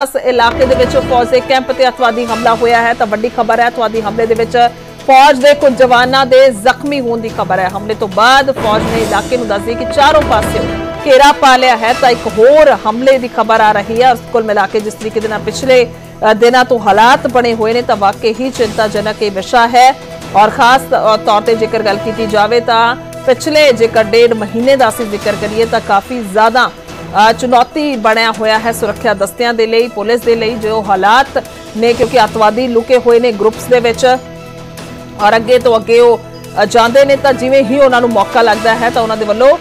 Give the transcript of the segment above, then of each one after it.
ਇਸ ਇਲਾਕੇ ਦੇ ਵਿੱਚ ਫੌਜ ਦੇ ਕੈਂਪ ਤੇ ਅਤਵਾਦੀ ਹਮਲਾ ਹੋਇਆ ਹੈ। ਤਾਂ ਵੱਡੀ ਖਬਰ ਹੈ, ਅਤਵਾਦੀ ਹਮਲੇ ਦੇ ਵਿੱਚ ਫੌਜ ਦੇ ਕੁਝ ਜਵਾਨਾਂ ਦੇ ਜ਼ਖਮੀ ਹੋਣ ਦੀ ਖਬਰ ਹੈ। ਹਮਲੇ ਤੋਂ ਬਾਅਦ ਫੌਜ ਨੇ ਇਲਾਕੇ ਨੂੰ ਦੱਸਦੀ ਕਿ ਚਾਰੋਂ ਪਾਸੇ ਘੇਰਾ ਪਾ ਲਿਆ ਹੈ ਤਾਂ ਇੱਕ ਹੋਰ ਹਮਲੇ ਦੀ ਖਬਰ ਆ ਰਹੀ ਹੈ। ਕੁੱਲ ਮਿਲਾ ਕੇ ਜਿਸ ਤਰੀਕੇ ਦੇ ਨਾਲ ਪਿਛਲੇ ਦਿਨਾਂ ਤੋਂ ਹਾਲਾਤ ਬਣੇ ਹੋਏ ਨੇ ਤਾਂ ਵਾਕਈ ਹੀ ਚਿੰਤਾਜਨਕ ਇਹ ਵਿਸ਼ਾ ਹੈ। ਔਰ ਖਾਸ ਤੌਰ ਤੇ ਜੇਕਰ ਗੱਲ ਕੀਤੀ ਜਾਵੇ ਤਾਂ ਪਿਛਲੇ ਜੇਕਰ ਡੇਢ ਮਹੀਨੇ ਦਾ ਅਸੀਂ ਜ਼ਿਕਰ ਕਰੀਏ ਤਾਂ ਕਾਫੀ ਜ਼ਿਆਦਾ ਚੁਣੌਤੀ ਬਣਿਆ ਹੋਇਆ ਹੈ ਸੁਰੱਖਿਆ ਦਸਤਿਆਂ ਦੇ ਲਈ, ਪੁਲਿਸ ਦੇ ਲਈ ਜੋ ਹਾਲਾਤ ਨੇ, ਕਿਉਂਕਿ ਅਤਵਾਦੀ ਲੁਕੇ ਹੋਏ ਨੇ ਗਰੁੱਪਸ ਦੇ ਵਿੱਚ। ਔਰ ਅੱਗੇ ਤੋਂ ਅੱਗੇ ਉਹ ਜਾਂਦੇ ਨੇ ਤਾਂ ਜਿਵੇਂ ਹੀ ਉਹਨਾਂ ਨੂੰ ਮੌਕਾ ਲੱਗਦਾ ਹੈ ਤਾਂ ਉਹਨਾਂ ਦੇ ਵੱਲੋਂ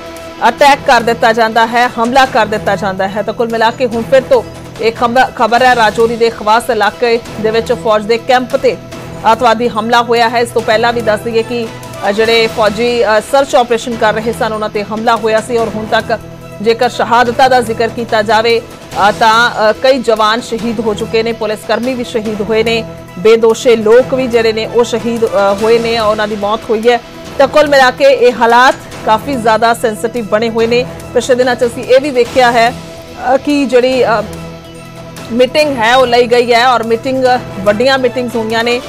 ਅਟੈਕ ਕਰ ਦਿੱਤਾ ਜਾਂਦਾ ਹੈ, ਹਮਲਾ ਕਰ ਦਿੱਤਾ ਜਾਂਦਾ ਹੈ। ਤਾਂ ਕੁੱਲ ਮਿਲਾ ਕੇ ਹੁਣ ਫਿਰ ਤੋਂ ਇਹ ਖਬਰ ਹੈ ਰਾਜੌਰੀ ਦੇ ਖਵਾਸ ਇਲਾਕੇ ਦੇ ਵਿੱਚ ਫੌਜ ਦੇ ਕੈਂਪ ਤੇ ਅਤਵਾਦੀ ਹਮਲਾ ਹੋਇਆ ਹੈ। ਇਸ ਤੋਂ ਪਹਿਲਾਂ ਵੀ ਦੱਸ ਦਈਏ ਕਿ ਜਿਹੜੇ ਫੌਜੀ ਸਰਚ ਆਪਰੇਸ਼ਨ ਕਰ ਰਹੇ ਸਨ, ਉਹਨਾਂ ਤੇ ਹਮਲਾ ਹੋਇਆ ਸੀ ਔਰ ਹੁਣ ਤੱਕ ਜੇਕਰ ਸ਼ਹਾਦਤਾਂ ਦਾ ਜ਼ਿਕਰ ਕੀਤਾ ਜਾਵੇ ਤਾਂ ਕਈ ਜਵਾਨ ਸ਼ਹੀਦ ਹੋ ਚੁੱਕੇ ਨੇ ਪੁਲਿਸ ਕਰਮੀ ਵੀ ਸ਼ਹੀਦ ਹੋਏ ਨੇ, ਬੇਦੋਸ਼ੇ ਲੋਕ ਵੀ ਜਿਹੜੇ ਨੇ, ਉਹ ਸ਼ਹੀਦ ਹੋਏ ਨੇ ਉਹਨਾਂ ਦੀ ਮੌਤ ਹੋਈ ਹੈ। ਤਾਂ ਕੁੱਲ ਮਿਲਾ ਕੇ ਇਹ ਹਾਲਾਤ ਕਾਫੀ ਜ਼ਿਆਦਾ ਸੈਂਸਿਟਿਵ ਬਣੇ ਹੋਏ ਨੇ। ਪਿਛਲੇ ਦਿਨਾਂ 'ਚ ਅਸੀਂ ਇਹ ਵੀ ਵੇਖਿਆ ਹੈ ਕਿ ਜਿਹੜੀ ਮੀਟਿੰਗ ਹੈ, ਉਹ ਲਈ ਗਈ ਹੈ, ਔਰ ਮੀਟਿੰਗ, ਵੱਡੀਆਂ ਮੀਟਿੰਗਸ ਹੋਈਆਂ ਨੇ।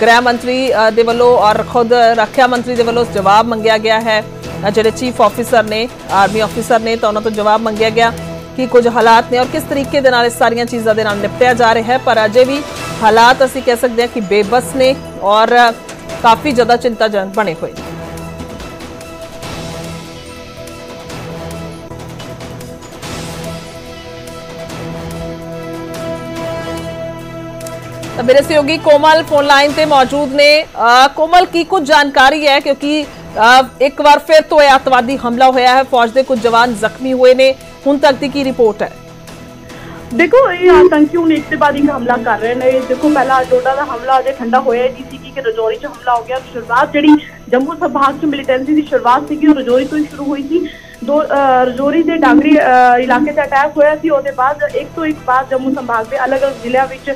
ਗ੍ਰਹਿ ਮੰਤਰੀ ਦੇ ਵੱਲੋਂ, ਔਰ ਖੁਦ ਰੱਖਿਆ ਮੰਤਰੀ ਦੇ ਵੱਲੋਂ ਜਵਾਬ ਮੰਗਿਆ ਗਿਆ ਹੈ। ਜਿਹੜੇ ਚੀਫ ਆਫੀਸਰ ਨੇ ਆਰਮੀ ਆਫੀਸਰ ਨੇ ਤਾਂ ਉਹਨਾਂ ਤੋਂ ਜਵਾਬ ਮੰਗਿਆ ਗਿਆ ਕਿ ਕੁਝ ਹਾਲਾਤ ਨੇ ਔਰ ਕਿਸ ਤਰੀਕੇ ਦੇ ਨਾਲ ਇਹ ਸਾਰੀਆਂ ਚੀਜ਼ਾਂ ਦੇ ਨਾਲ ਨਿਪਟਿਆ ਜਾ ਰਿਹਾ ਹੈ। ਪਰ ਅਜੇ ਵੀ ਹਾਲਾਤ ਅਸੀਂ ਕਹਿ ਸਕਦੇ ਹਾਂ ਕਿ ਬੇਬਸ ਨੇ ਔਰ ਕਾਫੀ ਜ਼ਿਆਦਾ ਚਿੰਤਾਜਨਕ ਬਣੇ ਹੋਏ ਨੇ। ਤਾਂ ਮੇਰੇ ਸਹਿਯੋਗੀ ਕੋਮਲ ਫੋਨ ਲਾਈਨ ਤੇ ਮੌਜੂਦ ਨੇ। ਅ, ਕੋਮਲ ਕੀ ਕੁਝ ਜਾਣਕਾਰੀ ਹੈ? ਕਿਉਂਕਿ ਇੱਕ ਵਾਰ ਫਿਰ ਤੋਂ ਇਹ ਅਤਵਾਦੀ ਹਮਲਾ ਹੋਇਆ ਹੈ। ਫੌਜ ਦੇ ਕੁਝ ਜਵਾਨ ਜ਼ਖਮੀ ਹੋਏ ਨੇ। ਹੁਣ ਤੱਕ ਦੀ ਕੀ ਰਿਪੋਰਟ ਹੈ? ਦੇਖੋ ਇਹ ਆਤੰਕੀ ਹੁਣ ਇੱਕ ਦੇ ਬਾਅਦ ਇੱਕ ਹਮਲਾ ਕਰ ਰਹੇ ਨੇ। ਦੇਖੋ ਪਹਿਲਾ ਡੋਡਾ ਦਾ ਹਮਲਾ ਅਜੇ ਠੰਡਾ ਹੋਇਆ ਹੀ। ਨਹੀਂ ਸੀ ਕਿ ਰਜੌਰੀ 'ਚ ਹਮਲਾ ਹੋ ਗਿਆ। ਸ਼ੁਰੂਆਤ ਜਿਹੜੀ ਜੰਮੂ ਸੰਭਾਗ 'ਚ ਮਿਲੀਟੈਂਸੀ ਦੀ ਸ਼ੁਰੂਆਤ ਸੀਗੀ ਉਹ ਰਜੌਰੀ ਤੋਂ ਹੀ ਸ਼ੁਰੂ ਹੋਈ ਸੀ। ਦੋ ਅਹ, ਰਜੌਰੀ ਦੇ ਡਾਂਗਰੀ ਅਹ, ਇਲਾਕੇ ਤੇ ਅਟੈਕ ਹੋਇਆ ਸੀ। ਉਹਦੇ ਬਾਅਦ ਇੱਕ ਤੋਂ ਇੱਕ ਬਾਅਦ ਜੰਮੂ ਸੰਭਾਗ ਦੇ ਅਲੱਗ-ਅਲੱਗ ਜ਼ਿਲ੍ਹਿਆਂ ਵਿੱਚ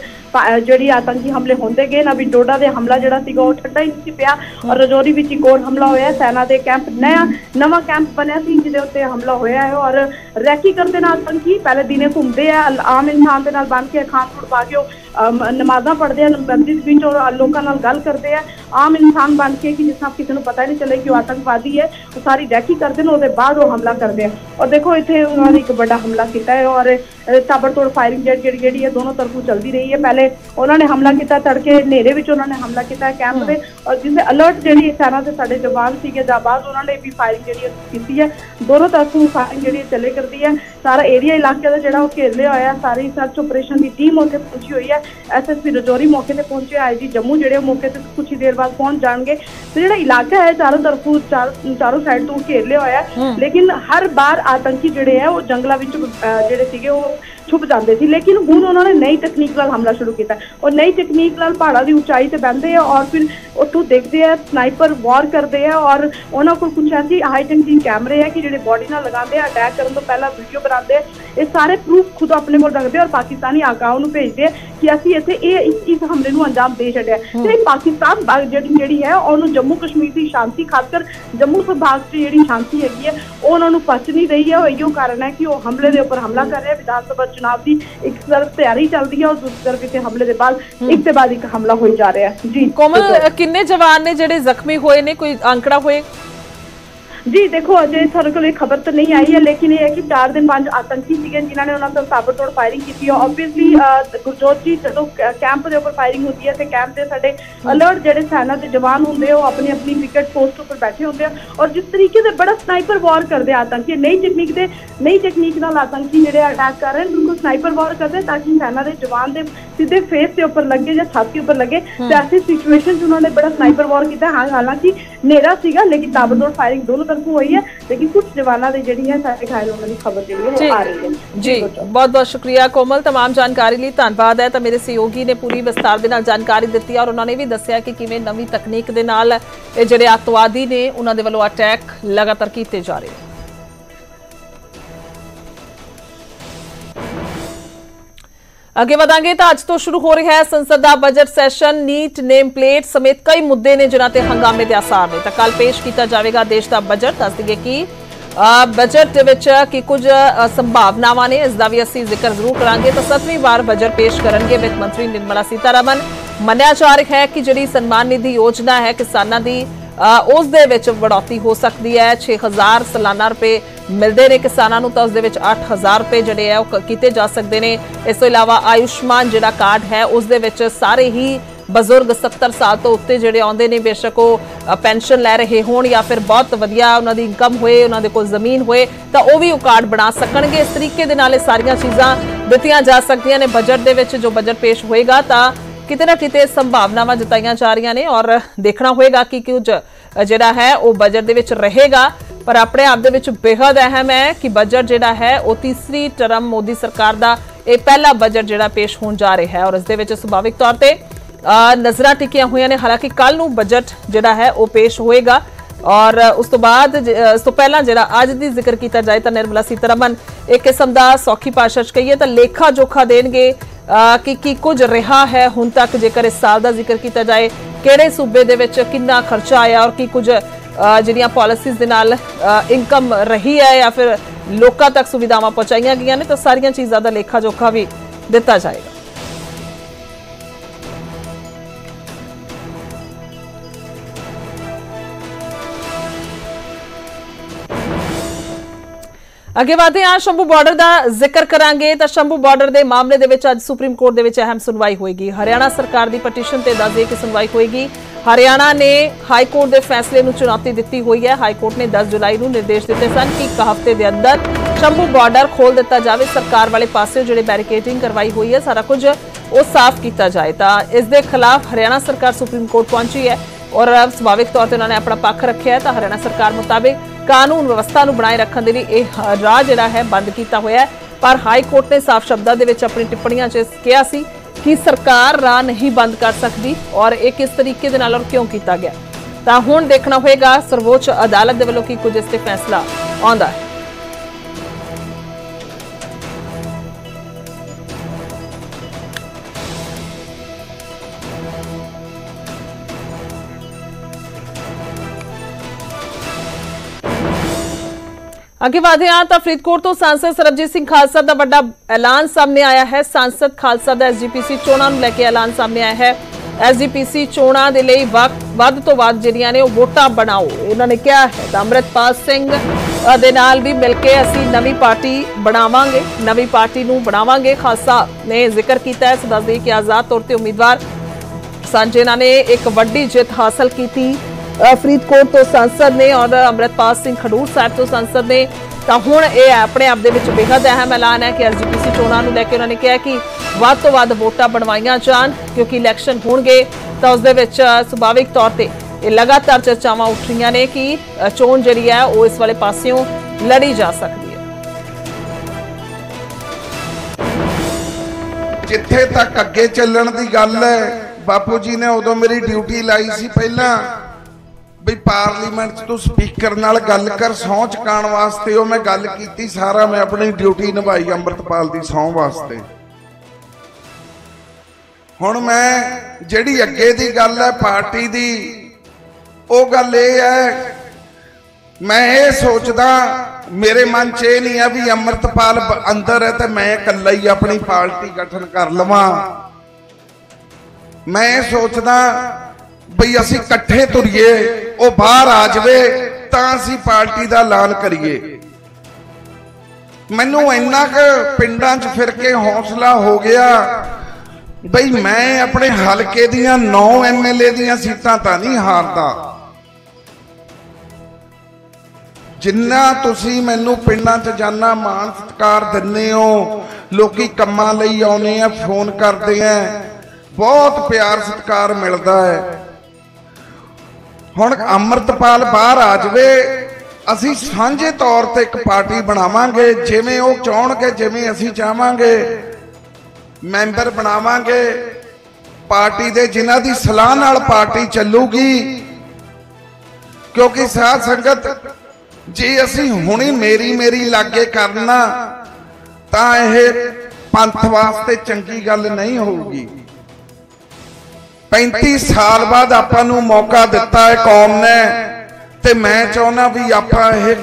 ਜਿਹੜੀ ਆਤੰਕੀ ਹਮਲੇ ਹੁੰਦੇ ਗਏ ਨਾ ਵੀ ਡੋਡਾ ਦੇ ਹਮਲਾ ਜਿਹੜਾ ਸੀਗਾ ਉਹ ਠੰਡਾ ਹੀ ਨਹੀਂ ਸੀ ਪਿਆ। ਔਰ ਰਜੌਰੀ ਵਿੱਚ ਇੱਕ ਹੋਰ ਹਮਲਾ ਹੋਇਆ ਸੈਨਾ ਦੇ ਕੈਂਪ ਨया ਨਵਾਂ ਕੈਂਪ ਬਣਿਆ ਸੀ ਜਿਹਦੇ ਉੱਤੇ ਹਮਲਾ ਹੋਇਆ ਹੈ। ਔਰ ਰੈਕੀ ਕਰਦੇ ਨਾਲ ਆਤੰਕੀ ਪਹਿਲੇ ਦਿਨੇ ਘੁੰਮਦੇ ਆ ਅਲ- ਆਮ ਇਨਸਾਨ ਦੇ ਨਾਲ ਬਣ ਕੇ ਖਾਨ ਫੂਡ ਪਾ ਕੇ ਉਹ ਅਮ, ਨਮਾਜ਼ਾਂ ਪੜ੍ਹਦੇ ਆ ਮਸਜਿਦ ਵਿੱਚ ਔਰ ਲੋਕਾਂ ਨਾਲ ਗੱਲ ਕਰਦੇ ਆ। ਆਮ ਇਨਸਾਨ ਬਣ ਕੇ ਕਿ ਜਿਸ ਤਰ੍ਹਾਂ ਕਿਸੇ ਨੂੰ ਪਤਾ ਹੀ ਨਹੀਂ ਚੱਲੇ ਕਿ ਉਹ ਆਤੰਕਵਾਦੀ ਹੈ ਉਹ ਸਾਰੀ ਰੈਕੀ ਕਰਦੇ ਨੇ ਉਹਦੇ ਬਾਅਦ ਉਹ ਹਮਲਾ ਕਰਦੇ ਆ। ਔਰ ਦੇਖੋ ਇੱਥੇ ਉਹਨਾਂ ਨੇ ਇੱਕ ਵੱਡਾ ਹਮਲਾ ਕੀਤਾ ਹੈ। ਔਰ ਅ, ਤਾਬੜਤੋੜ ਫਾਇਰਿੰਗ ਜਿਹੜੀ ਜਿਹੜੀ ਹੈ ਦੋਨੋਂ ਤਰਫੋਂ ਚੱਲਦੀ ਰਹੀ ਹੈ। ਪਹਿਲੇ ਉਹਨਾਂ ਨੇ ਹਮਲਾ ਕੀਤਾ ਤੜਕੇ ਹਨੇਰੇ ਵਿੱਚ ਉਹਨਾਂ ਨੇ ਹਮਲਾ ਕੀਤਾ ਕੈਂਪ ਦੇ ਔਰ ਜਿਸਦੇ ਅਲਰਟ ਜਿਹੜੀ ਸੈਨਾ ਦੇ ਸਾਡੇ ਜਵਾਨ ਸੀਗੇ ਜਾਂ ਬਾਅਦ ਉਹਨਾਂ ਨੇ ਵੀ ਫਾਇਰਿੰਗ ਜਿਹੜੀ ਕੀਤੀ ਹੈ ਦੋਨੋਂ ਤਰਫੋਂ ਫਾਇਰਿੰਗ ਜਿਹੜੀ ਚੱਲੇ ਕਰਦੀ ਹੈ। ਸਾਰਾ ਏਰੀਆ ਇਲਾਕੇ ਦਾ ਜਿਹੜਾ ਉਹ ਘੇਰ ਲਿਆ ਹੋਇਆ ਸਾਰੀ ਸਰਚ ਆਪਰੇਸ਼ਨ ਦੀ ਟੀਮ ਉੱਥੇ ਪਹੁੰਚੀ ਹੋਈ ਹੈ। ਐਸਐਸਪੀ ਰਜੌਰੀ ਮੌਕੇ ਤੇ ਪਹੁੰਚੇ ਆਈਜੀ ਜੰਮੂ ਜਿਹੜੇ ਉਹ ਮੌਕੇ ਤੇ ਕੁਝ ਹੀ ਦੇਰ ਬਾਅਦ ਪਹੁੰਚ ਜਾਣਗੇ। ਤੇ ਜਿਹੜਾ ਇਲਾਕਾ ਹੈ ਚਾਰੋਂ ਤਰਫੋਂ ਚਾਰ- ਸਾਈਡ ਤੋਂ ਘੇਰ ਲਿਆ ਹੋਇਆ ਲੇਕਿਨ ਹਰ ਬਾਰ ਆਤੰਕੀ ਜਿਹੜੇ ਹੈ ਉਹ ਜੰਗਲਾਂ ਵਿੱਚ ਜਿਹੜੇ ਸੀਗੇ ਉਹ ਛੁਪ ਜਾਂਦੇ ਸੀ। ਲੇਕਿਨ ਹੁਣ ਉਹਨਾਂ ਨੇ ਨਈ ਤਕਨੀਕ ਨਾਲ ਹਮਲਾ ਸ਼ੁਰੂ ਕੀਤਾ। ਔਰ ਨਈ ਤਕਨੀਕ ਨਾਲ ਪਹਾੜਾਂ ਦੀ ਉਚਾਈ ਤੇ ਬੈਠਦੇ ਆ ਔਰ ਫਿਰ ਉੱਥੋਂ ਦੇਖਦੇ ਆ ਸਨਾਈਪਰ ਵਾਰ ਕਰਦੇ ਆ ਔਰ ਉਹਨਾਂ ਕੋਲ ਕੁਝ ਐਸੀ ਹਾਈ ਟੈਕਨੀਕ ਕੈਮਰੇ ਆ ਕਿ ਜਿਹੜੇ ਬੋਡੀ ਨਾਲ ਲਗਾਉਂਦੇ ਆ ਅਟੈਕ ਕਰਨ ਤੋਂ ਪਹਿਲਾਂ ਵੀਡੀਓ ਬਣਾਉਂਦੇ ਆ। ਇਹ ਸਾਰੇ ਪ੍ਰੂਫ ਖੁਦ ਆਪਣੇ ਕੋਲ ਰੱਖਦੇ ਆ ਔਰ ਪਾਕਿਸਤਾਨੀ ਆਕਾਓ ਨੂੰ ਭੇਜਦੇ ਆ ਕਿ ਅਸੀਂ ਇੱਥੇ ਇਹ ਇਸ ਹਮਲੇ ਨੂੰ ਅੰਜਾਮ ਦੇ ਛੱਡਿਆ। ਤੇ ਪਾਕਿਸਤਾਨ ਬਾਗ ਜਿਹੜੀ ਜਿਹੜੀ ਹੈ ਉਹਨੂੰ ਜੰਮੂ ਕਸ਼ਮੀਰ ਦੀ ਸ਼ਾਂਤੀ ਖਾਸ ਕਰ ਜੰਮੂ ਸੰਭਾਗ 'ਚ ਜਿਹੜੀ ਸ਼ਾਂਤੀ ਹੈਗੀ ਹੈ ਉਹ ਉਹਨਾਂ ਨੂੰ ਪਚ ਨਹੀਂ ਰਹੀ ਹੈ। ਉਹ ਇਹੋ ਕਾਰਨ ਹੈ ਕਿ ਉਹ ਹਮਲੇ ਦੇ ਉੱਪਰ ਹਮਲਾ ਕਰ ਰਿਹਾ ਵਿਧਾਨ ਸਭਾ ਚੁਣਾਵ ਦੀ ਇੱਕ ਤਰਫ ਤਿਆਰੀ ਚੱਲਦੀ ਹੈ ਔਰ ਦੂਸਰੀ ਤਰਫ ਇੱਥੇ ਹਮਲੇ ਦੇ ਬਾਅਦ ਇੱਕ ਦੇ ਬਾਅਦ ਇੱਕ ਹਮਲਾ ਹੋਈ ਜਾ ਰਿਹਾ ਹੈ। ਜੀ। ਕੋਮਲ ਕਿੰਨੇ ਜਵਾਨ ਨੇ ਜਿਹੜੇ ਜ਼ਖਮੀ ਹੋਏ ਨੇ? ਕੋਈ ਅੰਕੜਾ ਹੋਏ? ਜੀ ਦੇਖੋ ਅਜੇ ਕੋਲ ਇਹ ਖਬਰ ਤਾਂ ਨਹੀਂ ਆਈ ਹੈ ਲੇਕਿਨ ਇਹ ਹੈ ਕਿ 4 ਦਿਨ ਪੰਜ ਆਤੰਕੀ ਸੀਗੇ ਜਿਨ੍ਹਾਂ ਨੇ ਉਹਨਾਂ ਤੋਂ ਤਾਬੜਤੋੜ ਫਾਇਰਿੰਗ ਕੀਤੀ ਹੈ। ਆਬਵੀਅਸਲੀ ਗੁਰਜੋਤ ਜੀ ਜਦੋਂ ਕੈਂਪ ਦੇ ਉੱਪਰ ਫਾਇਰਿੰਗ ਹੁੰਦੀ ਹੈ ਤੇ ਕੈਂਪ ਦੇ ਸਾਡੇ ਅਲਰਟ ਜਿਹੜੇ ਸੈਨਾ ਦੇ ਜਵਾਨ ਹੁੰਦੇ ਉਹ ਆਪਣੀ ਆਪਣੀ ਵਿਕਟ ਪੋਸਟ ਉੱਪਰ ਬੈਠੇ ਹੁੰਦੇ ਆ ਔਰ ਜਿਸ ਤਰੀਕੇ ਦੇ ਬੜਾ ਸਨਾਈਪਰ ਵਾਰ ਕਰਦੇ ਆ ਆਤੰਕੀ ਨਈ ਟੈਕਨੀਕ ਦੇ ਨਈ ਟੈਕਨੀਕ ਨਾਲ ਆਤੰਕੀ ਜਿਹੜੇ ਅਟੈਕ ਕਰ ਰਹੇ ਨੇ ਬਿਲਕੁਲ ਸਨਾਈਪਰ ਵਾਰ ਕਰਦੇ ਤਾਂ ਕਿ ਸੈਨਾ ਦੇ ਜਵਾਨ ਦੇ ਸਿੱਧੇ ਫੇਸ ਦੇ ਉੱਪਰ ਲੱਗੇ ਜਾਂ ਛਾਤੀ ਉੱਪਰ ਲੱਗੇ। ਤੇ ਐਸੀ ਸਿਚੁਏਸ਼ਨ 'ਚ ਉਹਨਾਂ ਨੇ ਬੜਾ ਸਨਾਈਪਰ ਵਾਰ ਕੀਤਾ। ਹਾਲਾਂਕਿ ਹਨੇਰਾ ਸੀਗਾ ਲੇਕਿਨ ਤਾਬੜਤੋੜ ਫਾਇਰਿੰਗ ਦੋਨੋਂ ਤਰਫੋਂ ਹੋਈ ਹੈ ਲੇਕਿਨ ਕੁਝ ਜਵਾਨਾਂ ਦੇ ਜਿਹੜੀ ਹੈ ਸਾਡੇ ਘਾਇਲ ਹੋਣ ਦੀ ਖਬਰ ਜਿਹੜੀ ਹੈ ਉਹ ਆ ਰਹੀ ਹੈ ਜੀ ਬਹੁਤ ਬਹੁਤ ਸ਼ੁਕਰੀਆ ਕੋਮਲ तमाम ਜਾਣਕਾਰੀ ਲਈ ਧੰਨਵਾਦ ਹੈ ਤਾਂ ਮੇਰੇ ਸਹਿਯੋਗੀ ਨੇ ਪੂਰੀ ਵਿਸਤਾਰ ਦੇ ਨਾਲ ਜਾਣਕਾਰੀ ਦਿੱਤੀ ਔਰ ਉਹਨਾਂ ਨੇ ਵੀ ਦੱਸਿਆ ਕਿ ਕਿਵੇਂ ਨਵੀਂ ਤਕਨੀਕ ਦੇ ਨਾਲ ਇਹ ਜਿਹੜੇ ਅੱਤਵਾਦੀ ਨੇ ਉਹਨਾਂ ਦੇ ਵੱਲੋਂ ਅਟੈਕ ਲਗਾਤਾਰ ਕੀਤੇ ਜਾ ਰਹੇ ਨੇ ਅੱਗੇ ਵਧਾਂਗੇ, ਤਾਂ ਅੱਜ ਤੋਂ ਸ਼ੁਰੂ ਹੋ ਰਿਹਾ ਹੈ ਸੰਸਦ ਦਾ budget session NEET name plate ਸਮੇਤ ਕਈ ਮੁੱਦੇ ਨੇ ਜਿਨ੍ਹਾਂ ਤੇ ਹੰਗਾਮੇ ਦੇ ਆਸਾਰ ਨੇ। ਤਾਂ ਕੱਲ ਪੇਸ਼ ਕੀਤਾ ਜਾਵੇਗਾ ਦੇਸ਼ ਦਾ ਬਜਟ ਦੱਸ ਦਈਏ ਕਿ ਬਜਟ ਦੇ ਵਿੱਚ ਕੀ ਕੁਝ ਸੰਭਾਵਨਾਵਾਂ ਨੇ, ਇਸ ਦਾ ਵੀ ਅਸੀਂ ਜ਼ਿਕਰ ਜ਼ਰੂਰ ਕਰਾਂਗੇ। ਤਾਂ ਸੱਤਵੀਂ ਵਾਰ ਬਜਟ ਪੇਸ਼ ਕਰਨਗੇ ਵਿੱਤ ਮੰਤਰੀ ਨਿਰਮਲਾ ਸੀਤਾਰਮਨ। ਮੰਨਿਆ ਜਾ ਰਿਹਾ ਹੈ ਕਿ ਜਿਹੜੀ ਸਨਮਾਨ ਨਿਧੀ ਯੋਜਨਾ ਹੈ ਕਿਸਾਨਾਂ ਦੀ ਉਸ ਦੇ ਵਿੱਚ ਵੜੌਤੀ ਹੋ ਸਕਦੀ ਹੈ 6000 ਸਾਲਾਨਾ ਰੁਪਏ ਮਿਲਦੇ ਨੇ ਕਿਸਾਨਾਂ ਨੂੰ, ਤਾਂ ਉਸ ਦੇ ਵਿੱਚ 8000 ਰੁਪਏ ਜਿਹੜੇ ਹੈ ਉਹ ਕੀਤੇ ਜਾ ਸਕਦੇ ਨੇ। ਇਸ ਤੋਂ ਇਲਾਵਾ ਆਯੁਸ਼ਮਾਨ ਜਿਹੜਾ ਕਾਰਡ ਹੈ, ਉਸ ਦੇ ਵਿੱਚ ਸਾਰੇ ਹੀ ਬਜ਼ੁਰਗ 70 ਸਾਲ ਤੋਂ ਉੱਤੇ ਜਿਹੜੇ ਆਉਂਦੇ ਨੇ, ਬੇਸ਼ੱਕ ਉਹ ਪੈਨਸ਼ਨ ਲੈ ਰਹੇ ਹੋਣ ਜਾਂ ਫਿਰ ਬਹੁਤ ਵਧੀਆ ਉਹਨਾਂ ਦੀ ਇਨਕਮ ਹੋਏ, ਉਹਨਾਂ ਦੇ ਕੋਲ ਜ਼ਮੀਨ ਹੋਏ, ਤਾਂ ਉਹ ਵੀ ਉਹ ਕਾਰਡ ਬਣਾ ਸਕਣਗੇ। ਇਸ ਤਰੀਕੇ ਦੇ ਨਾਲ ਇਹ ਸਾਰੀਆਂ ਚੀਜ਼ਾਂ ਦਿੱਤੀਆਂ ਜਾ ਸਕਦੀਆਂ ਨੇ। ਬਜਟ ਦੇ ਵਿੱਚ ਜੋ ਬਜਟ ਪੇਸ਼ ਹੋਏਗਾ, ਤਾਂ ਕਿਤੇ ਨਾ ਕਿਤੇ ਸੰਭਾਵਨਾਵਾਂ ਜਤਾਈਆਂ ਜਾ ਰਹੀਆਂ ਨੇ ਔਰ ਦੇਖਣਾ ਹੋਏਗਾ ਕਿ ਕੁਝ ਜਿਹੜਾ ਹੈ ਉਹ ਬਜਟ ਦੇ ਵਿੱਚ ਰਹੇਗਾ। ਪਰ ਆਪਣੇ ਆਪ ਦੇ ਵਿੱਚ ਬੇहद ਅਹਿਮ ਹੈ ਕਿ ਬਜਟ ਜਿਹੜਾ ਹੈ ਉਹ ਤੀਸਰੀ ਟਰਮ ਮੋਦੀ ਸਰਕਾਰ ਦਾ ਇਹ ਪਹਿਲਾ ਬਜਟ ਜਿਹੜਾ ਪੇਸ਼ ਹੋਣ ਜਾ ਰਿਹਾ ਹੈ ਔਰ ਇਸ ਦੇ ਵਿੱਚ ਸੁਭਾਵਿਕ ਤੌਰ ਤੇ ਨਜ਼ਰਾਂ ਟਿਕੀਆਂ ਹੋਈਆਂ ਨੇ। ਹਾਲਾਂਕਿ ਕੱਲ ਨੂੰ ਬਜਟ ਜਿਹੜਾ ਹੈ ਉਹ ਪੇਸ਼ ਹੋਏਗਾ ਔਰ ਉਸ ਤੋਂ ਬਾਅਦ ਇਸ ਤੋਂ ਪਹਿਲਾਂ ਜਿਹੜਾ ਅੱਜ ਦੀ ਜ਼ਿਕਰ ਕੀਤਾ ਜਾਏ ਤਾਂ ਨਿਰਮਲਾ ਸੀਤਾਰਮਨ ਇੱਕ ਕਿਸਮ ਦਾ ਸੌਖੀ ਭਾਸ਼ਾ 'ਚ ਕਹੀਏ ਤਾਂ ਲੇਖਾ ਜੋਖਾ ਦੇਣਗੇ। ਕਿ ਕੀ ਕੁਝ ਰਿਹਾ ਹੈ ਹੁਣ ਤੱਕ, ਜੇਕਰ ਇਸ ਸਾਲ ਦਾ ਜ਼ਿਕਰ ਕੀਤਾ ਜਾਏ, ਕਿਹੜੇ ਸੂਬੇ ਦੇ ਵਿੱਚ ਕਿੰਨਾ ਖਰਚਾ ਆਇਆ ਔਰ ਕੀ ਕੁਝ ਜਿਹੜੀਆਂ ਪਾਲਿਸੀਜ਼ ਦੇ ਨਾਲ ਇਨਕਮ ਰਹੀ ਹੈ ਜਾਂ ਫਿਰ ਲੋਕਾਂ ਤੱਕ ਸੁਵਿਧਾਵਾਂ ਪਹੁੰਚਾਈਆਂ ਗਈਆਂ ਨੇ, ਤਾਂ ਸਾਰੀਆਂ ਚੀਜ਼ਾਂ ਦਾ ਲੇਖਾ ਜੋਖਾ ਵੀ ਦਿੱਤਾ ਜਾਏਗਾ। ਅੱਗੇ ਵਧਦੇ ਹਾਂ, ਸ਼ੰਭੂ ਬਾਰਡਰ ਦਾ ਜ਼ਿਕਰ ਕਰਾਂਗੇ ਤਾਂ ਸ਼ੰਭੂ ਬਾਰਡਰ ਦੇ ਮਾਮਲੇ ਦੇ ਵਿੱਚ ਅੱਜ ਸੁਪਰੀਮ ਕੋਰਟ ਦੇ ਵਿੱਚ ਅਹਿਮ ਸੁਣਵਾਈ ਹੋਏਗੀ। ਹਰਿਆਣਾ ਸਰਕਾਰ ਦੀ ਪਟੀਸ਼ਨ ਤੇ ਦੱਸਦੇ ਕਿ ਸੁਣਵਾਈ ਹੋਏਗੀ। ਹਰਿਆਣਾ ਨੇ ਹਾਈ ਕੋਰਟ ਦੇ ਫੈਸਲੇ ਨੂੰ ਚੁਣੌਤੀ ਦਿੱਤੀ ਹੋਈ ਹੈ। ਹਾਈ ਕੋਰਟ ਨੇ 10 ਜੁਲਾਈ ਨੂੰ ਨਿਰਦੇਸ਼ ਦਿੱਤੇ ਸਨ ਕਿ ਇੱਕ ਹਫ਼ਤੇ ਦੇ ਅੰਦਰ ਸ਼ੰਭੂ ਬਾਰਡਰ ਖੋਲ ਦਿੱਤਾ ਜਾਵੇ। ਸਰਕਾਰ ਵਾਲੇ ਪਾਸੇ ਜਿਹੜੇ ਬੈਰੀਕੇਡਿੰਗ ਕਰਵਾਈ ਹੋਈ ਹੈ, ਸਾਰਾ ਕੁਝ ਉਹ ਸਾਫ਼ ਕੀਤਾ ਜਾਏ। ਤਾਂ ਇਸ ਦੇ ਖਿਲਾਫ ਹਰਿਆਣਾ ਸਰਕਾਰ ਸੁਪਰੀਮ ਕੋਰਟ ਪਹੁੰਚੀ ਹੈ ਔਰ ਸੁਭਾਵਿਕ ਤੌਰ ਤੇ ਉਹਨਾਂ ਨੇ ਆਪਣਾ ਪੱਖ ਰੱਖਿਆ ਹੈ। ਤਾਂ ਹਰਿਆਣਾ ਸਰਕਾਰ ਮੁਤਾਬਿਕ ਕਾਨੂੰਨ ਵਿਵਸਥਾ ਨੂੰ ਬਣਾਏ ਰੱਖਣ ਦੇ ਲਈ ਇਹ ਰਾਹ ਜਿਹੜਾ ਹੈ ਬੰਦ ਕੀਤਾ ਹੋਇਆ ਹੈ। ਪਰ ਹਾਈ ਕੋਰਟ ਨੇ ਸਾਫ਼ ਸ਼ਬਦਾਂ ਦੇ ਵਿੱਚ ਆਪਣੀ ਟਿੱਪਣੀਆਂ 'ਚ ਕਿਹਾ ਸੀ ਕਿ ਸਰਕਾਰ ਰਾਹ ਨਹੀਂ ਬੰਦ ਕਰ ਸਕਦੀ ਔਰ ਇਹ ਕਿਸ ਤਰੀਕੇ ਦੇ ਨਾਲ ਔਰ ਕਿਉਂ ਕੀਤਾ ਗਿਆ। ਤਾਂ ਹੁਣ ਦੇਖਣਾ ਹੋਏਗਾ ਸਰਵੋੱਚ ਅਦਾਲਤ ਦੇ ਵੱਲੋਂ ਕੀ ਕੁਝ ਇਸ ਤੇ ਫੈਸਲਾ ਆਉਂਦਾ ਹੈ। ਅੱਗੇ ਵਧਦੇ ਹਾਂ ਤਾਂ ਫਰੀਦਕੋਟ ਤੋਂ ਸਾਂਸਦ ਸਰਬਜੀਤ ਸਿੰਘ ਖਾਲਸਾ ਦਾ ਵੱਡਾ ਐਲਾਨ ਸਾਹਮਣੇ ਆਇਆ ਹੈ। ਸਾਂਸਦ ਖਾਲਸਾ ਦਾ ਐਸਜੀਪੀਸੀ ਚੋਣਾਂ ਨੂੰ ਲੈ ਕੇ ਐਲਾਨ ਸਾਹਮਣੇ ਆਇਆ ਹੈ। ਐਸਜੀਪੀਸੀ ਚੋਣਾਂ ਦੇ ਲਈ ਵੱਧ ਤੋਂ ਵੱਧ ਜਿਹੜੀਆਂ ਨੇ ਉਹ ਵੋਟਾਂ ਬਣਾਓ। ਇਹਨਾਂ ਨੇ ਕਿਹਾ ਹੈ ਤਾਂ ਅੰਮ੍ਰਿਤਪਾਲ ਸਿੰਘ ਦੇ ਨਾਲ ਵੀ ਮਿਲ ਕੇ ਅਸੀਂ ਨਵੀਂ ਪਾਰਟੀ ਬਣਾਵਾਂਗੇ। ਨਵੀਂ ਪਾਰਟੀ ਨੂੰ ਬਣਾਵਾਂਗੇ। ਖਾਲਸਾ ਨੇ ਜ਼ਿਕਰ ਕੀਤਾ ਹੈ। ਸੋ ਦੱਸਦੇ ਕਿ ਆਜ਼ਾਦ ਤੌਰ ਤੇ ਉਮੀਦਵਾਰ ਸਾਂਝੇ ਇਹਨਾਂ ਨੇ ਇੱਕ ਵੱਡੀ ਜਿੱਤ ਹਾਸਲ ਕੀਤੀ। ਫਰੀਦਕੋਟ ਤੋਂ ਸੰਸਦ ਨੇ ਔਰ ਅੰਮ੍ਰਿਤਪਾਲ ਸਿੰਘ ਖਡੂਰ ਸਾਹਿਬ ਤੋਂ ਸੰਸਦ ਨੇ। ਤਾਂ ਹੁਣ ਇਹ ਆਪਣੇ ਆਪ ਦੇ ਵਿੱਚ ਬੇहद ਅਹਿਮ ਐਲਾਨ ਹੈ ਕਿ ਐਸਜੀਪੀਸੀ ਚੋਣਾਂ ਨੂੰ ਲੈ ਕੇ ਉਹਨਾਂ ਨੇ ਕਿਹਾ ਕਿ ਵੱਧ ਤੋਂ ਵੱਧ ਵੋਟਾਂ ਬਣਵਾਈਆਂ ਜਾਣ, ਕਿਉਂਕਿ ਇਲੈਕਸ਼ਨ ਹੋਣਗੇ। ਤਾਂ ਉਸ ਦੇ ਵਿੱਚ ਸੁਭਾਵਿਕ ਤੌਰ ਤੇ ਇਹ ਲਗਾਤਾਰ ਚਰਚਾਵਾਂ ਉੱਠ ਰਹੀਆਂ ਨੇ ਕਿ ਚੋਣ ਜਿਹੜੀ ਹੈ ਉਹ ਇਸ ਵਾਲੇ ਪਾਸਿਓਂ ਲੜੀ ਜਾ ਸਕਦੀ ਹੈ। ਜਿੱਥੇ ਤੱਕ ਅੱਗੇ ਚੱਲਣ ਦੀ ਗੱਲ ਹੈ, ਬਾਪੂ ਜੀ ਨੇ ਉਦੋਂ ਮੇਰੀ ਡਿਊਟੀ ਲਾਈ ਸੀ ਪਹਿਲਾਂ। ਵੀ ਪਾਰਲੀਮੈਂਟ 'ਚ ਤੂੰ ਸਪੀਕਰ ਨਾਲ ਗੱਲ ਕਰ, ਸਹੁੰ ਚੁਕਾਉਣ ਵਾਸਤੇ ਉਹ ਮੈਂ ਗੱਲ ਕੀਤੀ, ਸਾਰਾ ਮੈਂ ਆਪਣੀ ਡਿਊਟੀ ਨਿਭਾਈ ਅੰਮ੍ਰਿਤਪਾਲ ਦੀ ਸਹੁੰ ਵਾਸਤੇ। ਹੁਣ ਮੈਂ ਜਿਹੜੀ ਅੱਗੇ ਦੀ ਗੱਲ ਹੈ, ਪਾਰਟੀ ਦੀ, ਉਹ ਗੱਲ ਇਹ ਹੈ, ਮੈਂ ਇਹ ਸੋਚਦਾ, ਮੇਰੇ ਮਨ 'ਚ ਇਹ ਨਹੀਂ ਆ ਵੀ ਅੰਮ੍ਰਿਤਪਾਲ ਅੰਦਰ ਹੈ ਤੇ ਮੈਂ ਇਕੱਲਾ ਹੀ ਆਪਣੀ ਪਾਰਟੀ ਗਠਨ ਕਰ ਲਵਾਂ। ਮੈਂ ਇਹ ਸੋਚਦਾ ਬਈ ਅਸੀਂ ਇਕੱਠੇ ਤੁਰੀਏ, ਉਹ ਬਾਹਰ ਆ ਜਾਵੇ, ਤਾਂ ਅਸੀਂ ਪਾਰਟੀ ਦਾ ਐਲਾਨ ਕਰੀਏ। ਮੈਨੂੰ ਇੰਨਾ ਕੁ ਪਿੰਡਾਂ 'ਚ ਫਿਰ ਕੇ ਹੌਸਲਾ ਹੋ ਗਿਆ। ਬਈ ਮੈਂ ਆਪਣੇ ਹਲਕੇ ਦੀਆਂ 9 ਐਮਐਲਏ ਦੀਆਂ ਸੀਟਾਂ ਤਾਂ ਨਹੀਂ ਹਾਰਦਾ। ਜਿੰਨਾ ਤੁਸੀਂ ਮੈਨੂੰ ਪਿੰਡਾਂ 'ਚ ਜਾਣਾ ਮਾਣ ਸਤਿਕਾਰ ਦਿੰਦੇ ਹੋ, ਲੋਕੀ ਕੰਮਾਂ ਲਈ ਆਉਨੇ ਆ, ਫੋਨ ਕਰਦੇ ਆ, ਬਹੁਤ ਪਿਆਰ ਸਤਿਕਾਰ ਮਿਲਦਾ ਹੈ। ਹੁਣ ਅੰਮ੍ਰਿਤਪਾਲ ਬਾਹਰ ਆ ਜਾਵੇ, ਅਸੀਂ ਸਾਂਝੇ ਤੌਰ ਤੇ ਇੱਕ ਪਾਰਟੀ ਬਣਾਵਾਂਗੇ, ਜਿਵੇਂ ਉਹ ਚਾਹਣਗੇ, ਜਿਵੇਂ ਅਸੀਂ ਚਾਹਾਂਗੇ। ਮੈਂਬਰ ਬਣਾਵਾਂਗੇ। ਪਾਰਟੀ ਦੇ ਜਿਨ੍ਹਾਂ ਦੀ ਸਲਾਹ ਨਾਲ ਪਾਰਟੀ ਚੱਲੂਗੀ। ਕਿਉਂਕਿ ਸਾਧ ਸੰਗਤ, ਜੇ ਅਸੀਂ ਹੁਣੇ ਮੇਰੀ ਮੇਰੀ ਲਾਗੇ ਕਰਨਾ, ਤਾਂ ਇਹ ਪੰਥ ਵਾਸਤੇ ਚੰਗੀ ਗੱਲ ਨਹੀਂ ਹੋਊਗੀ। 35 ਸਾਲ ਬਾਅਦ ਆਪਾਂ ਨੂੰ ਮੌਕਾ ਦਿੱਤਾ ਹੈ ਕੌਮ ਨੇ। ਤੇ ਮੈਂ ਚਾਹੁੰਦਾ ਵੀ ਆਪਾਂ ਇਹ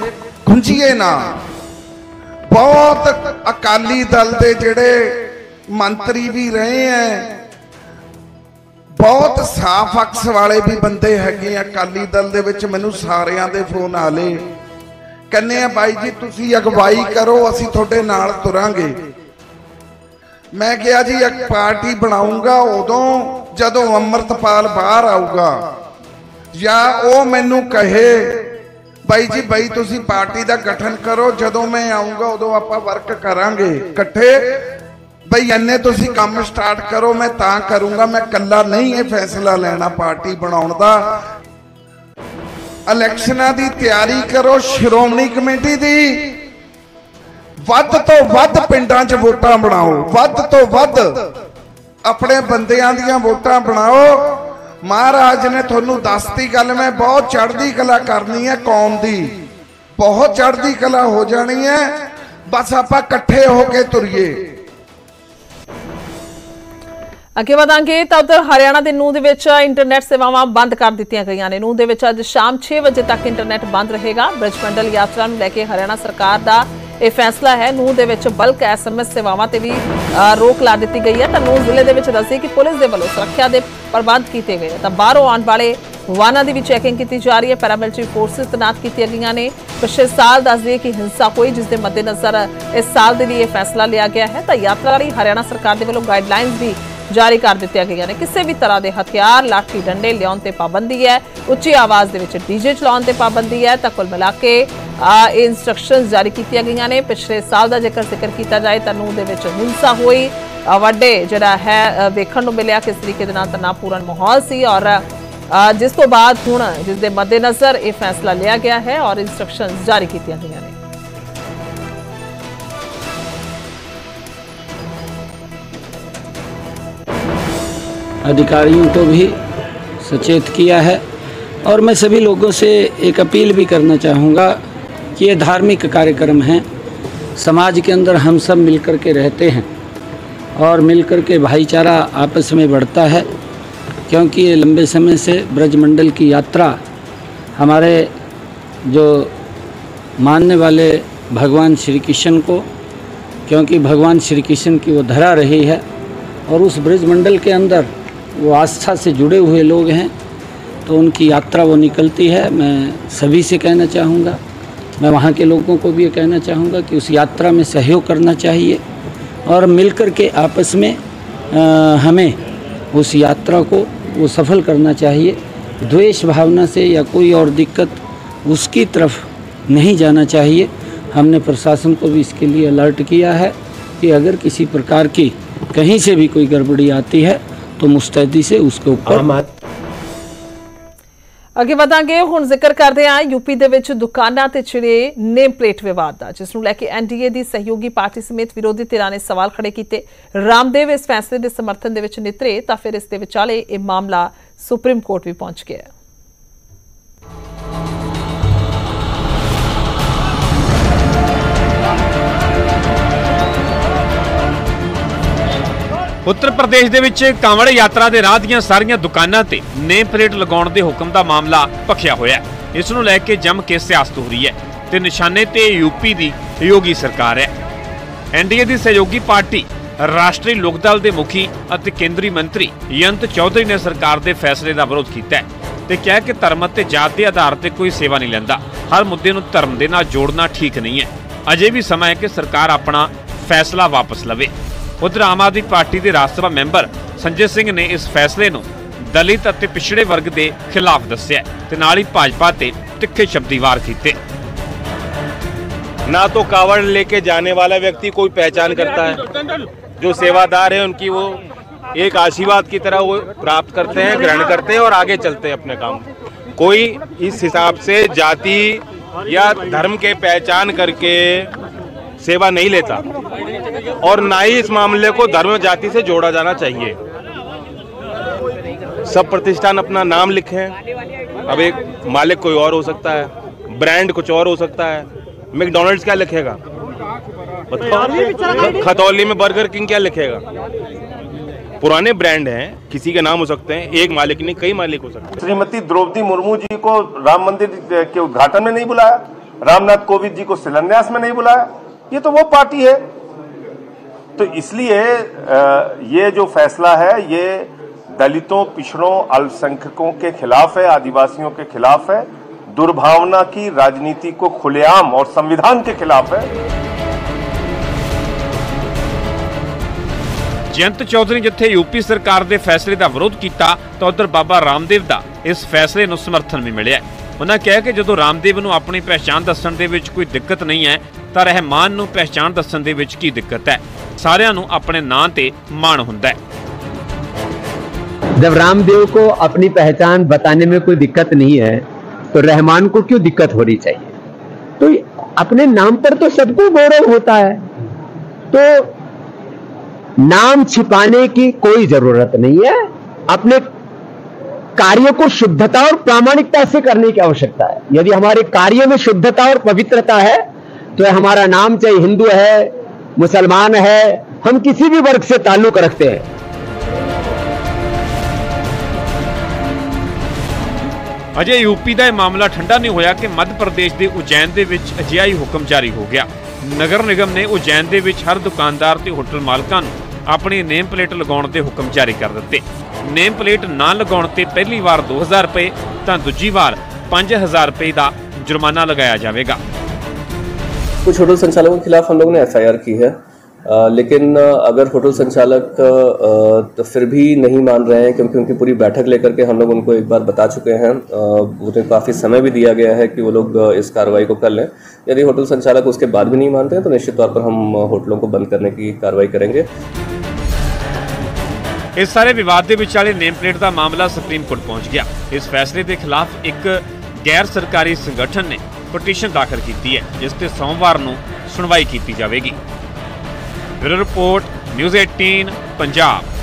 ਗੁੰਝੀਏ ਨਾ। ਬਹੁਤ ਅਕਾਲੀ ਦਲ ਦੇ ਜਿਹੜੇ ਮੰਤਰੀ ਵੀ ਰਹੇ ਐ, ਬਹੁਤ ਸਾਫ਼ ਅਕਸ ਵਾਲੇ ਵੀ ਬੰਦੇ ਹੈਗੇ ਆ ਅਕਾਲੀ ਦਲ ਦੇ ਵਿੱਚ, ਮੈਨੂੰ ਸਾਰਿਆਂ ਦੇ ਫੋਨ ਆਲੇ ਕਹਿੰਦੇ ਆ, ਬਾਈ ਜੀ, ਤੁਸੀਂ ਅਗਵਾਈ ਕਰੋ, ਅਸੀਂ ਤੁਹਾਡੇ ਨਾਲ ਤੁਰਾਂਗੇ। ਮੈਂ ਕਿਹਾ ਜੀ, ਇੱਕ ਪਾਰਟੀ ਬਣਾਉਂਗਾ ਉਦੋਂ ਜਦੋਂ ਅੰਮ੍ਰਿਤਪਾਲ ਬਾਹਰ ਆਊਗਾ, ਜਾਂ ਉਹ ਮੈਨੂੰ ਕਹੇ, ਬਾਈ ਜੀ, ਬਾਈ, ਤੁਸੀਂ ਪਾਰਟੀ ਦਾ ਗਠਨ ਕਰੋ, ਜਦੋਂ ਮੈਂ ਆਉਂਗਾ ਉਦੋਂ ਆਪਾਂ ਵਰਕ ਕਰਾਂਗੇ, ਇਕੱਠੇ? ਬਈ, ਐਨੇ ਤੁਸੀਂ ਕੰਮ ਸਟਾਰਟ ਕਰੋ, ਮੈਂ ਤਾਂ ਕਰੂੰਗਾ, ਮੈਂ ਇਕੱਲਾ ਨਹੀਂ ਇਹ ਫੈਸਲਾ ਲੈਣਾ ਪਾਰਟੀ ਬਣਾਉਣ ਦਾ। ਇਲੈਕਸ਼ਨਾਂ ਦੀ ਤਿਆਰੀ ਕਰੋ, ਸ਼੍ਰੋਮਣੀ ਕਮੇਟੀ ਦੀ। ਵੱਧ ਤੋਂ ਵੱਧ ਪਿੰਡਾਂ 'ਚ ਵੋਟਾਂ ਬਣਾਓ, ਵੱਧ ਤੋਂ ਵੱਧ। ਆਪਣੇ ਬੰਦਿਆਂ ਦੀਆਂ ਵੋਟਾਂ ਬਣਾਓ। ਮਹਾਰਾਜ ਨੇ ਤੁਹਾਨੂੰ ਦੱਸਤੀ ਗੱਲ, ਮੈਂ ਬਹੁਤ ਚੜ੍ਹਦੀ ਕਲਾ ਕਰਨੀ ਹੈ ਕੌਮ ਦੀ। ਬਹੁਤ ਚੜ੍ਹਦੀ ਕਲਾ ਹੋ ਜਾਣੀ ਹੈ। ਬਸ ਆਪਾਂ ਇਕੱਠੇ ਹੋ ਕੇ ਤੁਰੀਏ। ਅੱਗੇ ਵਧਾਂਗੇ, ਤਾਂ ਉਧਰ ਹਰਿਆਣਾ ਦੇ ਨੂਹ ਦੇ ਵਿੱਚ ਇੰਟਰਨੈਟ ਸੇਵਾਵਾਂ ਬੰਦ ਕਰ ਦਿੱਤੀਆਂ ਗਈਆਂ ਨੇ। ਨੂਹ ਦੇ ਵਿੱਚ ਅੱਜ ਸ਼ਾਮ 6 ਵਜੇ ਤੱਕ ਇੰਟਰਨੈਟ ਬੰਦ ਰਹੇਗਾ। ਬ੍ਰਿਜ ਮੰਡਲ ਯਾਤਰਾ ਨੂੰ ਲੈ ਕੇ ਹਰਿਆਣਾ ਸਰਕਾਰ ਦਾ ਇਹ ਫੈਸਲਾ ਹੈ। ਨੂਹ ਦੇ ਵਿੱਚ ਬਲਕ ਐਸਐਮਐਸ ਸੇਵਾਵਾਂ ਤੇ ਵੀ ਰੋਕ ਲਾ ਦਿੱਤੀ ਗਈ ਹੈ। ਤਾਂ ਨੂਹ ਜ਼ਿਲ੍ਹੇ ਦੇ ਵਿੱਚ ਦੱਸੇ ਕਿ ਪੁਲਿਸ ਦੇ ਵੱਲੋਂ ਸੁਰੱਖਿਆ ਦੇ ਪ੍ਰਬੰਧ ਕੀਤੇ ਗਏ ਤਾਂ ਬਾਹਰੋਂ ਆਉਣ ਵਾਲੇ ਵਾਹਨਾਂ ਦੀ ਵੀ ਚੈਕਿੰਗ ਕੀਤੀ ਜਾ ਰਹੀ ਹੈ। ਪੈਰਾਮਿਲਟਰੀ ਫੋਰਸਿਸ ਤੈਨਾਤ ਕੀਤੀਆਂ ਗਈਆਂ ਨੇ। ਪਿਛਲੇ ਸਾਲ ਦੱਸ ਦਈਏ ਕਿ ਹਿੰਸਾ ਹੋਈ ਜਿਸ ਦੇ ਮੱਦੇਨਜ਼ਰ ਇਸ ਸਾਲ ਦੇ ਲਈ ਇਹ ਫੈਸਲਾ ਲਿਆ ਗਿਆ ਹੈ। ਤਾਂ ਯਾਤਰਾ ਲਈ ਹਰਿਆਣਾ ਸਰਕਾਰ ਦੇ ਵੱਲੋਂ ਗਾਈਡਲਾਈਨਸ ਵੀ ਜਾਰੀ ਕਰ ਦਿੱਤੀਆਂ ਗਈਆਂ ਨੇ। ਕਿਸੇ ਵੀ ਤਰ੍ਹਾਂ ਦੇ ਹਥਿਆਰ, ਲਾਠੀ ਡੰਡੇ ਲਿਆਉਣ ਤੇ ਪਾਬੰਦੀ ਹੈ। ਉੱਚੀ ਆਵਾਜ਼ ਦੇ ਵਿੱਚ ਡੀਜੇ ਚਲਾਉਣ ਤੇ ਪਾਬੰਦੀ ਹੈ। ਤਾਂ ਕੁੱਲ ਮਿਲਾ ਕੇ ਇਹ ਇਨਸਟਰਕਸ਼ਨਸ ਜਾਰੀ ਕੀਤੀਆਂ ਗਈਆਂ ਨੇ। ਪਿਛਲੇ ਸਾਲ ਦਾ ਜੇਕਰ ਜ਼ਿਕਰ ਕੀਤਾ ਜਾਏ ਤਾਂ ਨੂੰ ਦੇ ਵਿੱਚ ਹਿੰਸਾ ਹੋਈ। ਵੱਡੇ ਜਿਹੜਾ ਹੈ ਵੇਖਣ ਨੂੰ ਮਿਲਿਆ ਕਿਸ ਤਰੀਕੇ ਦੇ ਨਾਲ ਤਣਾਅਪੂਰਨ ਮਾਹੌਲ ਸੀ ਔਰ ਜਿਸ ਤੋਂ ਬਾਅਦ ਹੁਣ ਜਿਸ ਦੇ ਮੱਦੇਨਜ਼ਰ ਇਹ ਫੈਸਲਾ ਲਿਆ ਗਿਆ ਹੈ ਔਰ ਇਨਸਟਰਕਸ਼ਨਸ ਜਾਰੀ ਕੀਤੀਆਂ ਗਈਆਂ ਨੇ। अधिकारियों को भी सचेत किया है और मैं सभी लोगों से एक अपील भी करना चाहूँगा कि ये धार्मिक कार्यक्रम हैं। समाज के अंदर हम सब मिलकर के रहते हैं और मिलकर के भाईचारा आपस में बढ़ता है, क्योंकि ये लंबे समय से ब्रजमंडल की यात्रा हमारे जो मानने वाले भगवान श्री कृष्ण को, क्योंकि भगवान श्री कृष्ण की वो धरा रही है और उस ब्रजमंडल के अंदर वो आस्था से जुड़े हुए लोग हैं तो उनकी यात्रा वो निकलती है। मैं सभी से कहना चाहूँगा मैं वहाँ के लोगों को भी ये कहना चाहूँगा कि उस यात्रा में सहयोग करना चाहिए और मिलकर के आपस में अ, हमें उस यात्रा को वो सफल करना चाहिए। द्वेष भावना से या कोई और दिक्कत उसकी तरफ़ नहीं जाना चाहिए। हमने प्रशासन को भी इसके लिए अलर्ट किया है कि अगर किसी प्रकार की कहीं से भी कोई गड़बड़ी आती है तो मुस्तैदी से उसके ऊपर आम आदमी ਅੱਗੇ ਵਧਾਂਗੇ ਹੁਣ ਜ਼ਿਕਰ ਕਰਦੇ ਹਾਂ ਯੂਪੀ ਦੇ ਵਿੱਚ ਦੁਕਾਨਾਂ ਤੇ ਛਿੜੇ ਨੇਮ ਪਲੇਟ ਵਿਵਾਦ ਦਾ ਜਿਸ ਨੂੰ ਲੈ ਕੇ ਐਨਡੀਏ ਦੀ ਸਹਿਯੋਗੀ ਪਾਰਟੀ ਸਮੇਤ ਵਿਰੋਧੀ ਧਿਰਾਂ ਨੇ ਸਵਾਲ ਖੜੇ ਕੀਤੇ ਰਾਮਦੇਵ ਇਸ ਫੈਸਲੇ ਦੇ ਸਮਰਥਨ ਦੇ ਵਿੱਚ ਨਿਤਰੇ ਤਾਂ ਫਿਰ ਇਸ ਦੇ ਵਿਚਾਲੇ ਇਹ ਮਾਮਲਾ ਸੁਪਰੀਮ ਕੋਰਟ ਵੀ ਪਹੁੰਚ ਗਿਆ ਹੈ ਉੱਤਰ ਪ੍ਰਦੇਸ਼ ਦੇ ਵਿੱਚ ਕਾਂਵੜ ਯਾਤਰਾ ਦੇ ਰਾਹ ਦੀਆਂ ਸਾਰੀਆਂ ਦੁਕਾਨਾਂ ਤੇ ਨੇਮ ਪਲੇਟ ਲਗਾਉਣ ਦੇ ਹੁਕਮ ਦਾ ਮਾਮਲਾ ਭਖਿਆ ਹੋਇਆ ਇਸ ਨੂੰ ਲੈ ਕੇ ਜੰਮ ਕੇ ਸਿਆਸਤ ਹੋ ਰਹੀ ਹੈ ਤੇ ਨਿਸ਼ਾਨੇ ਤੇ ਯੂਪੀ ਦੀ ਯੋਗੀ ਸਰਕਾਰ ਹੈ। ਐਨਡੀਏ ਦੀ ਸਹਿਯੋਗੀ ਪਾਰਟੀ, ਰਾਸ਼ਟਰੀ ਲੋਕ ਦਲ ਦੇ ਮੁਖੀ ਅਤੇ ਕੇਂਦਰੀ ਮੰਤਰੀ ਯੰਤ ਚੌਧਰੀ ਨੇ ਸਰਕਾਰ ਦੇ ਫੈਸਲੇ ਦਾ ਵਿਰੋਧ ਕੀਤਾ ਹੈ ਤੇ ਕਿਹਾ ਕਿ ਧਰਮ ਅਤੇ ਜਾਤ ਦੇ ਆਧਾਰ ਤੇ ਕੋਈ ਸੇਵਾ ਨਹੀਂ ਲੈਂਦਾ। ਹਰ ਮੁੱਦੇ ਨੂੰ ਧਰਮ ਦੇ ਨਾਲ ਜੋੜਨਾ ਠੀਕ ਨਹੀਂ ਹੈ। ਅਜੇ ਵੀ ਸਮਾਂ ਹੈ ਕਿ ਸਰਕਾਰ ਆਪਣਾ ਫੈਸਲਾ ਵਾਪਸ ਲਵੇ। ਉਧਰ ਆਮ ਆਦਮੀ ਪਾਰਟੀ ਦੇ ਰਾਜ ਸਭਾ ਮੈਂਬਰ ਸੰਜੇ ਸਿੰਘ ਨੇ ਇਸ ਫੈਸਲੇ ਨੂੰ ਦਲਿਤ ਅਤੇ ਪਿਛੜੇ ਵਰਗ ਦੇ ਖਿਲਾਫ ਦੱਸਿਆ ਤੇ ਨਾਲ ਹੀ ਭਾਜਪਾ ਤੇ ਤਿੱਖੇ ਸ਼ਬਦੀ ਵਾਰ ਕੀਤੇ ना तो कावड़ लेके जाने वाला व्यक्ति कोई पहचान करता है जो सेवादार है उनकी वो एक आशीर्वाद की तरह वो प्राप्त करते हैं ग्रहण करते हैं और आगे चलते हैं अपने काम कोई इस हिसाब से जाति या धर्म के पहचान करके सेवा नहीं लेता और ना ही इस मामले को धर्म जाति से जोड़ा जाना चाहिए। सब प्रतिष्ठान अपना नाम लिखें। अब एक मालिक कोई और हो सकता है ब्रांड कुछ और हो सकता है। मैकडोनल्ड्स क्या लिखेगा? बताओ खतौली में बर्गर किंग क्या लिखेगा? पुराने ब्रांड हैं किसी के नाम हो सकते हैं एक मालिक नहीं कई मालिक हो सकते हैं। श्रीमती द्रौपदी मुर्मू जी को राम मंदिर के उद्घाटन में नहीं बुलाया रामनाथ कोविंद जी को शिलान्यास में नहीं बुलाया। ये तो वो पार्टी है। तो इसलिए ये जो फैसला है ये दलितों पिछड़ों अल्पसंख्यकों के खिलाफ है आदिवासियों के खिलाफ है दुर्भावना की राजनीति को खुलेआम और संविधान के खिलाफ है ਜੰਤ ਚੌਧਰੀ ਜਿੱਥੇ ਯੂਪੀ ਸਰਕਾਰ ਦੇ ਫੈਸਲੇ ਦਾ ਵਿਰੋਧ ਕੀਤਾ ਤਾਂ ਉਧਰ ਬਾਬਾ ਰਾਮਦੇਵ ਦਾ ਇਸ ਫੈਸਲੇ ਨੂੰ ਸਮਰਥਨ ਵੀ ਮਿਲਿਆ ਉਹਨਾਂ ਕਿਹਾ ਕਿ ਜਦੋਂ ਰਾਮਦੇਵ ਨੂੰ ਆਪਣੀ ਪਛਾਣ ਦੱਸਣ ਦੇ ਵਿੱਚ ਕੋਈ ਦਿੱਕਤ ਨਹੀਂ ਹੈ ਤਾਂ ਰਹਿਮਾਨ ਨੂੰ ਪਛਾਣ ਦੱਸਣ ਦੇ ਵਿੱਚ ਕੀ ਦਿੱਕਤ ਹੈ ਸਾਰਿਆਂ ਨੂੰ ਆਪਣੇ ਨਾਂ ਤੇ ਮਾਣ ਹੁੰਦਾ ਹੈ जब रामदेव को अपनी पहचान बताने में कोई दिक्कत नहीं है तो रहमान को क्यों दिक्कत होनी चाहिए तो अपने नाम पर तो सबको गौरव होता है तो नाम छिपाने की कोई जरूरत नहीं है अपने कार्य को शुद्धता और प्रामाणिकता से करने की आवश्यकता है यदि हमारे कार्य में शुद्धता और पवित्रता है तो हमारा नाम चाहे हिंदू है मुसलमान है हम किसी भी वर्ग से ताल्लुक रखते हैं ਅਜੇ ਯੂਪੀ ਦਾ ਇਹ ਮਾਮਲਾ ਠੰਡਾ ਨਹੀਂ ਹੋਇਆ ਕਿ ਮੱਧ ਪ੍ਰਦੇਸ਼ ਦੇ ਉਜੈਨ ਦੇ ਵਿੱਚ ਅਜਿਹਾ ਹੀ ਹੁਕਮ ਜਾਰੀ ਹੋ ਗਿਆ ਨਗਰ ਨਿਗਮ ਨੇ ਉਜੈਨ ਦੇ ਵਿੱਚ ਹਰ ਦੁਕਾਨਦਾਰ ਤੇ ਹੋਟਲ ਮਾਲਕਾਂ ਨੂੰ ਆਪਣੀ ਨੇਮ ਪਲੇਟ ਲਗਾਉਣ ਦੇ ਹੁਕਮ ਜਾਰੀ ਕਰ ਦਿੱਤੇ ਨੇਮ ਪਲੇਟ ਨਾ ਲਗਾਉਣ ਤੇ ਪਹਿਲੀ ਵਾਰ 2000 ਰੁਪਏ ਤਾਂ ਦੂਜੀ ਵਾਰ 5000 ਰੁਪਏ ਦਾ ਜੁਰਮਾਨਾ ਲਗਾਇਆ ਜਾਵੇਗਾ कुछ होटल संचालकों के खिलाफ हम लोगों ने एफआईआर की है अ, लेकिन अ, अगर होटल संचालक अ, तो फिर भी नहीं मान रहे हैं क्योंकि उनकी पूरी बैठक लेकर के हम लोग उनको एक बार बता चुके हैं अ, उन्हें काफ़ी समय भी दिया गया है कि वो लोग अ, इस कार्रवाई को कर लें यदि होटल संचालक उसके बाद भी नहीं मानते हैं तो निश्चित तौर पर हम अ, होटलों को बंद करने की कार्रवाई करेंगे ਇਸ ਸਾਰੇ ਵਿਵਾਦ ਦੇ ਵਿਚਾਲੇ ਨੇਮ ਪਲੇਟ ਦਾ ਮਾਮਲਾ ਸੁਪਰੀਮ ਕੋਰਟ ਪਹੁੰਚ ਗਿਆ ਇਸ ਫੈਸਲੇ ਦੇ ਖਿਲਾਫ ਇੱਕ ਗੈਰ ਸਰਕਾਰੀ ਸੰਗਠਨ ਨੇ ਪਟੀਸ਼ਨ ਦਾਖਲ ਕੀਤੀ ਹੈ, ਜਿਸ ਤੇ ਸੋਮਵਾਰ ਨੂੰ ਸੁਣਵਾਈ ਕੀਤੀ ਜਾਵੇਗੀ। Bureau report, news 18 Punjab.